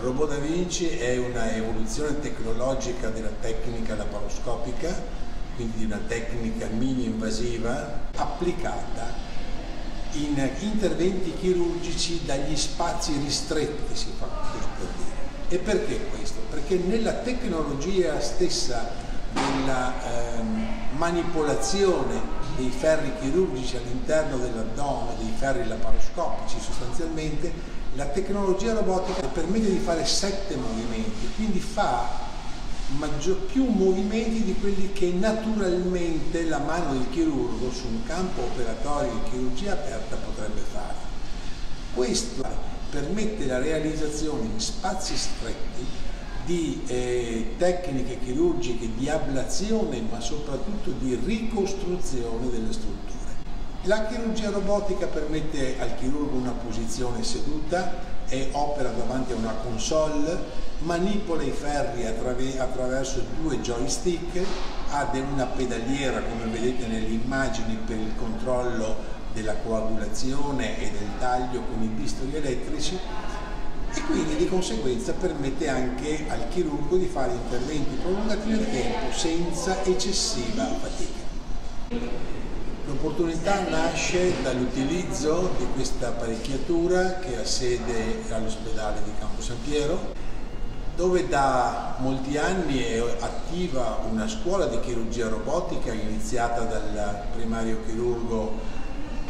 Il robot da Vinci è una evoluzione tecnologica della tecnica laparoscopica, quindi di una tecnica mini-invasiva applicata in interventi chirurgici dagli spazi ristretti, si fa per dire. E perché questo? Perché nella tecnologia stessa della ehm, manipolazione dei ferri chirurgici all'interno dell'addome, dei ferri laparoscopici sostanzialmente, la tecnologia robotica permette di fare sette movimenti, quindi fa maggior, più movimenti di quelli che naturalmente la mano del chirurgo su un campo operatorio di chirurgia aperta potrebbe fare. Questo permette la realizzazione in spazi stretti di eh, tecniche chirurgiche di ablazione ma soprattutto di ricostruzione delle strutture. La chirurgia robotica permette al chirurgo una posizione seduta e opera davanti a una console, manipola i ferri attraverso due joystick, ha una pedaliera come vedete nelle immagini per il controllo della coagulazione e del taglio con i bisturi elettrici quindi di conseguenza permette anche al chirurgo di fare interventi prolungati nel tempo senza eccessiva fatica. L'opportunità nasce dall'utilizzo di questa apparecchiatura che ha sede all'ospedale di Campo San Piero, dove da molti anni è attiva una scuola di chirurgia robotica iniziata dal primario chirurgo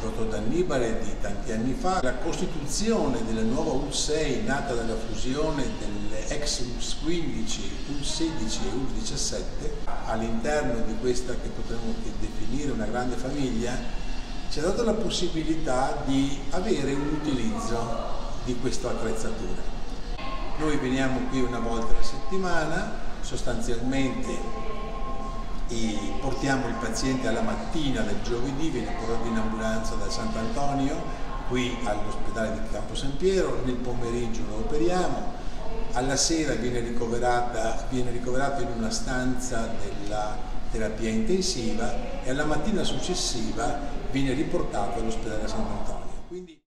Toto D'Annibale di tanti anni fa, la costituzione della nuova U6 nata dalla fusione delle ex US 15, US 16 e US 17 all'interno di questa che potremmo definire una grande famiglia ci ha dato la possibilità di avere un utilizzo di questa attrezzatura. Noi veniamo qui una volta alla settimana, sostanzialmente e portiamo il paziente alla mattina del giovedì, viene portato in ambulanza da Sant'Antonio, qui all'ospedale di Campo San Piero, nel pomeriggio lo operiamo, alla sera viene, viene ricoverato in una stanza della terapia intensiva e alla mattina successiva viene riportato all'ospedale Sant'Antonio.